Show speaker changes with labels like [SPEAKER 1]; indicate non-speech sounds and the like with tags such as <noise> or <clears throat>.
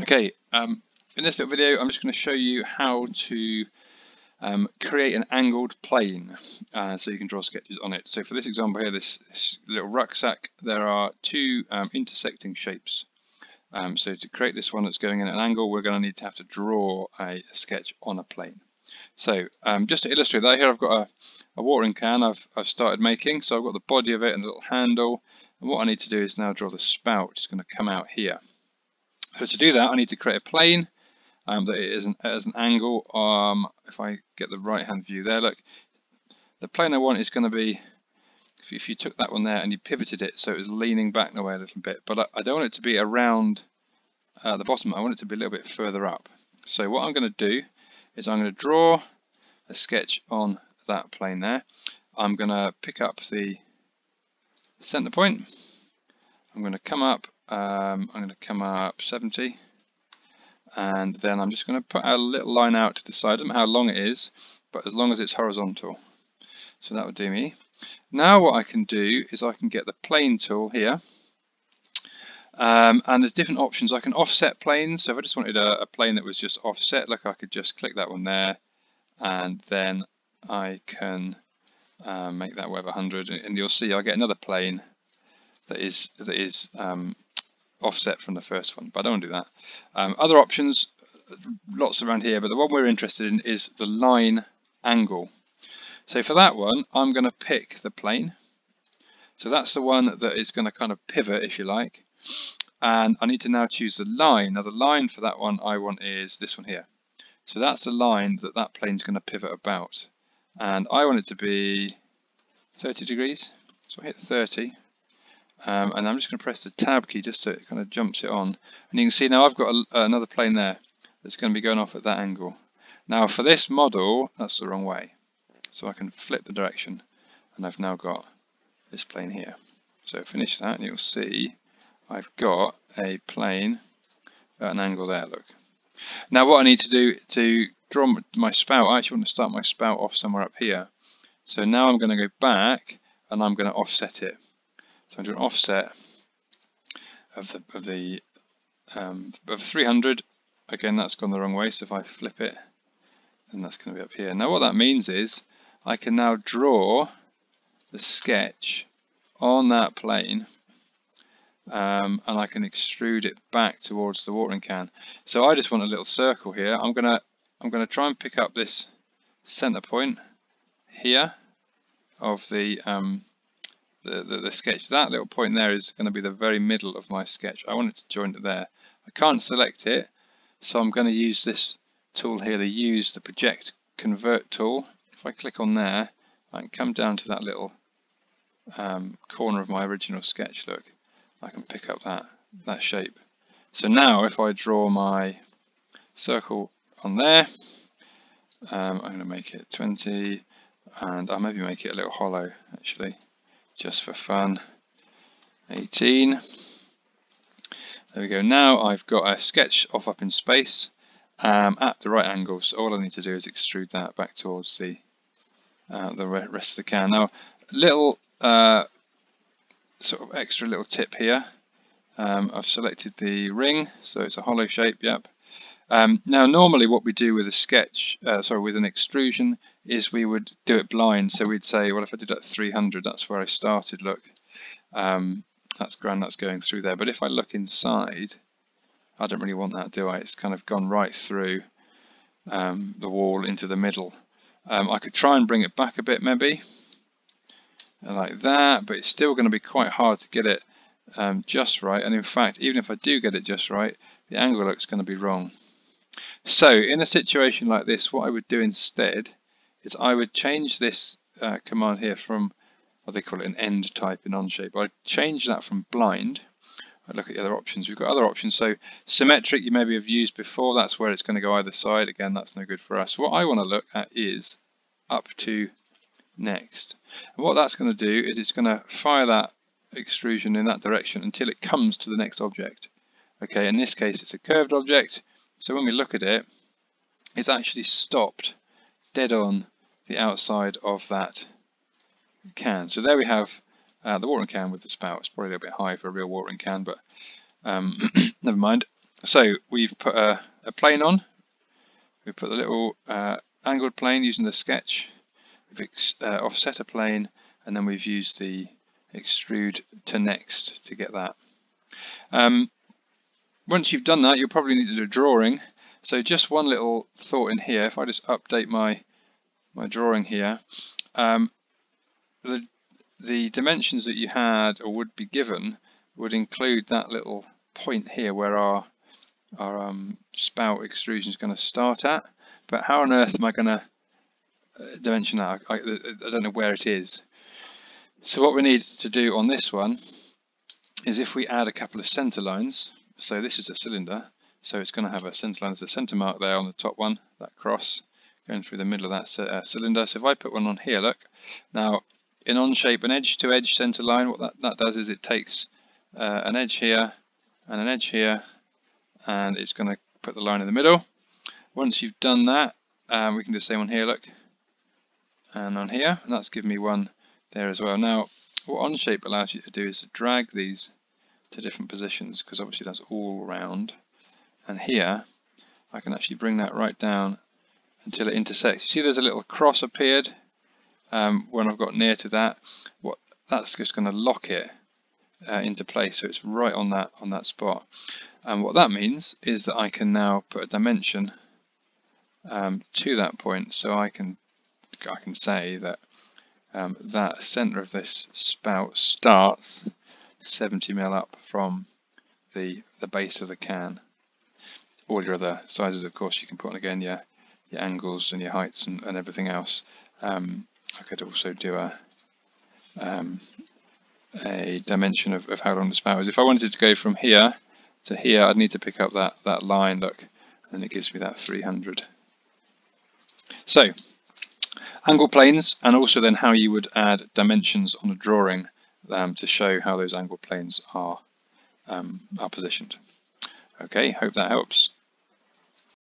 [SPEAKER 1] Okay, um, in this little video I'm just going to show you how to um, create an angled plane uh, so you can draw sketches on it. So for this example here, this, this little rucksack, there are two um, intersecting shapes. Um, so to create this one that's going in at an angle, we're going to need to have to draw a, sketch on a plane. So um, just to illustrate that, here I've got a, a watering can I've, I've started making. So I've got the body of it and a little handle. And what I need to do is now draw the spout. It's going to come out here. So to do that, I need to create a plane um, that is an, as an angle. Um, if I get the right hand view there, look, the plane I want is going to be, if you, if you, took that one there and you pivoted it so it was leaning back away a little bit, but I, I don't want it to be around uh, the bottom, I want it to be a little bit further up. So what I'm going to do is I'm going to draw a sketch on that plane there. I'm going to pick up the center point. I'm going to come up um, I'm going to come up 70 and then I'm just going to put a little line out to the side. I don't know how long it is, but as long as it's horizontal. So that would do me. Now what I can do is I can get the plane tool here. Um, and there's different options. I can offset planes. So if I just wanted a, a plane that was just offset, look, I could just click that one there. And then I can uh, make that web 100. And you'll see I get another plane that is, that is um, offset from the first one, but I don't want to do that. Um, other options, lots around here, but the one we're interested in is the line angle. So for that one, I'm going to pick the plane. So that's the one that is going to kind of pivot, if you like. And I need to now choose the line. Now the line for that one I want is this one here. So that's the line that that plane is going to pivot about. And I want it to be 30 degrees. So I hit 30 um, and I'm just going to press the tab key just so it kind of jumps it on. And you can see now I've got a, another plane there that's going to be going off at that angle. Now for this model, that's the wrong way. So I can flip the direction and I've now got this plane here. So finish that and you'll see I've got a plane at an angle there, look. Now what I need to do to draw my spout, I actually want to start my spout off somewhere up here. So now I'm going to go back and I'm going to offset it. So I'm doing offset of the of the um, of 300. Again, that's gone the wrong way. So if I flip it, then that's going to be up here. Now what that means is I can now draw the sketch on that plane um, and I can extrude it back towards the watering can. So I just want a little circle here. I'm gonna I'm gonna try and pick up this center point here of the um, the, the, the, sketch. That little point there is going to be the very middle of my sketch. I wanted to join it there. I can't select it, so I'm going to use this tool here, the use the project convert tool. If I click on there, I can come down to that little um, corner of my original sketch. Look, I can pick up that, that shape. So now if I draw my circle on there, um, I'm going to make it 20 and I'll maybe make it a little hollow actually just for fun. 18. There we go. Now I've got a sketch off up in space um, at the right angle. So all I need to do is extrude that back towards the uh, the rest of the can. Now, little uh, sort of extra little tip here. Um, I've selected the ring, so it's a hollow shape. Yep. Um, now, normally what we do with a sketch, uh, sorry, with an extrusion, is we would do it blind. So we'd say, well, if I did at 300, that's where I started. Look, um, that's grand, that's going through there. But if I look inside, I don't really want that, do I? It's kind of gone right through um, the wall into the middle. Um, I could try and bring it back a bit, maybe, like that, but it's still going to be quite hard to get it um, just right. And in fact, even if I do get it just right, the angle looks going to be wrong. So in a situation like this, what I would do instead is I would change this uh, command here from what they call it an end type in Onshape. I'd change that from blind. I'd look at the other options. We've got other options. So symmetric you maybe have used before. That's where it's going to go either side. Again, that's no good for us. What I want to look at is up to next. And what that's going to do is it's going to fire that extrusion in that direction until it comes to the next object. Okay, in this case it's a curved object. So when we look at it, it's actually stopped dead on the outside of that can. So there we have uh, the watering can with the spout. It's probably a little bit high for a real watering can, but um, <clears throat> never mind. so we've put a, a, plane on. We put the little uh, angled plane using the sketch. We've uh, offset a plane, and then we've used the extrude to next to get that. Um, once you've done that, you'll probably need to do a drawing. So just one little thought in here. If I just update my my drawing here, um, the the dimensions that you had or would be given would include that little point here where our our um, spout extrusion is going to start at. But how on earth am I going to uh, dimension that? I, I, I don't know where it is. So what we need to do on this one is if we add a couple of center lines, so this is a cylinder, so it's going to have a center line as a center mark there on the top one, that cross going through the middle of that uh, cylinder. So if I put one on here, look, now in Onshape an edge to edge center line, what that, that does is it takes uh, an edge here and an edge here, and it's going to put the line in the middle. Once you've done that, um, we can do the same on here, look, and on here, and that's given me one there as well. Now, what Onshape allows you to do is to drag these to different positions, because obviously that's all round. And here, I can actually bring that right down until it intersects. You see there's a little cross appeared um, when I've got near to that. What That's just going to lock it uh, into place, so it's right on that on that spot. And what that means is that I can now put a dimension um, to that point, so I can I can say that um, that center of this spout starts 70 mil up from the the base of the can. All your other sizes, of course, you can put on again your your angles and your heights and, and everything else. Um, I could also do a um, a dimension of, of how long the spout is. If I wanted to go from here to here, I'd need to pick up that, that line, look, and it gives me that 300. So, angle planes, and also then how you would add dimensions on a drawing um, to show how those angle planes are, um, are positioned. Okay, hope that helps.